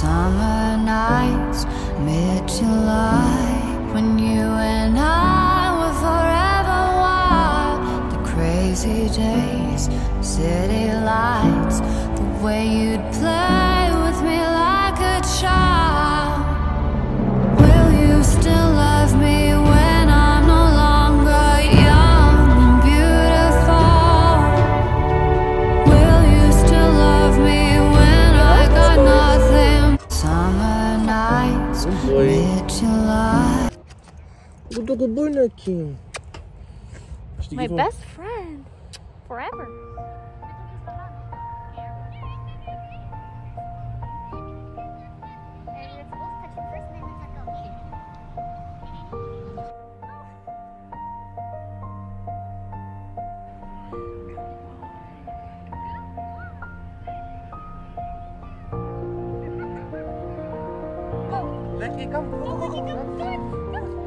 Summer nights, mid July, when you and I were forever wild. The crazy days, city lights, the way you'd nights, boy. mid July. Gusto ko Burger King. Gusto My best friend. Forever. Let me come. Let me come.